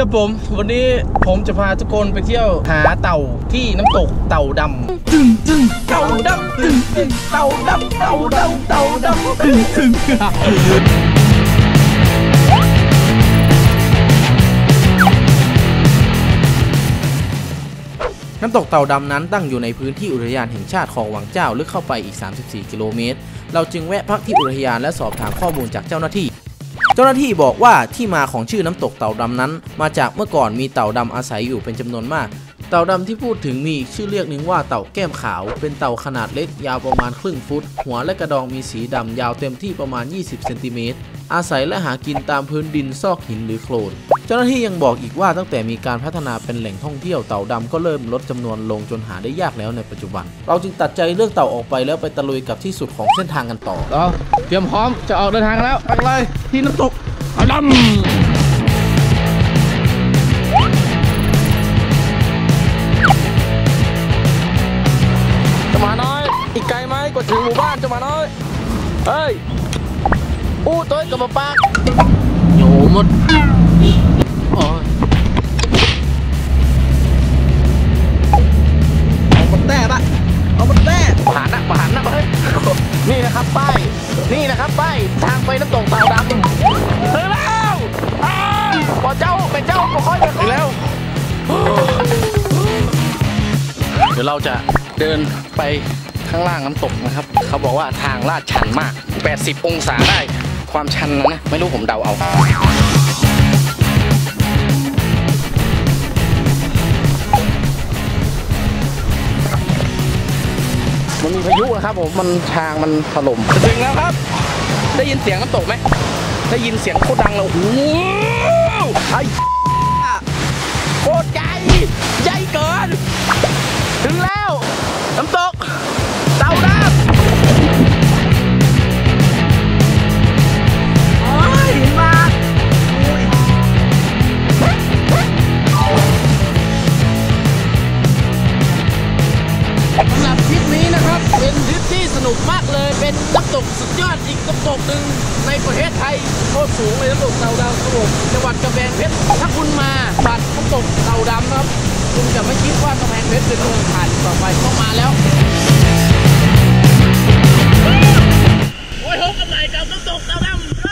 ครับผม วันนี้ผมจะพาทุกคนไปเที่ยวหาเต่าที่น้ำตกเต่าดำตึงตึงเต่าดำตึงตึงเต่าดำเต่าดำเต่าดำตึงตึงน้ำตกเต่าดำนั้นตั้งอยู่ในพื้นที่อุทยานแห่งชาติคลองวังเจ้าลึกเข้าไปอีก 34 กิโลเมตร เราจึงแวะพักที่อุทยานและสอบถามข้อมูลจากเจ้าหน้าที่ เจ้าหน้าที่บอกว่าที่มาของชื่อน้ำตกเต่าดำนั้น มาจากเมื่อก่อนมีเต่าดำอาศัยอยู่เป็นจำนวนมาก เต่าดำที่พูดถึงมีอีกชื่อเรียกหนึ่งว่าเต่าแก้มขาว เป็นเต่าขนาดเล็กยาวประมาณครึ่งฟุต หัวและกระดองมีสีดำยาวเต็มที่ประมาณ 20 เซนติเมตร อาศัยและหากินตามพื้นดินซอกหินหรือโคลน เจ้าหน้าที่ยังบอกอีกว่าตั้งแต่มีการพัฒนาเป็นแหล่งท่องเที่ยวเต่าดำก็เริ่มลดจำนวนลงจนหาได้ยากแล้วในปัจจุบัน เราจึงตัดใจเลือกเต่าออกไปแล้วไปตะลุยกับที่สุดของเส้นทางกันต่อเราเตรียมพร้อมจะออกเดินทางแล้วไปเลยที่น้ำตกเต่าดำจะมาน้อยอีกไกลไหมกว่าถึงหมู่บ้านจะมาน้อย เฮ้ย อู้ตัวกับมาปากโยหมด ดำถึงแล้วอ้าวพอเจ้าเป็นเจ้าก็ค่อยถึงแล้ว เดี๋ยวเราจะเดินไปข้างล่างน้ำตกนะครับ เขาบอกว่าทางลาดชันมาก 80 องศาได้ ความชันนะ ไม่รู้ผมเดาเอามันมีพายุนะครับผม มันทางมันถล่มถึงแล้วครับ ได้ยินเสียงน้ำตกไหมได้ยินเสียงโคตรดังเลยโอ้โหไอ้ กมากเลยเป็นน้ำตกสุดยอดอีกน้ำตกหนึ่งในประเทศไทยโคตรสูงเลยน้ำตกเต่าดำครับผมจังหวัดกระแพงเพชรถ้าคุณมาบัดน้ำตกเต่าดำครับ คุณจะไม่คิดว่ากระแพงเพชรเป็นเมืองผ่านต่อไปต้มาแล้วโอ้ยโหกำไรกับน้ำตกเต่าดำ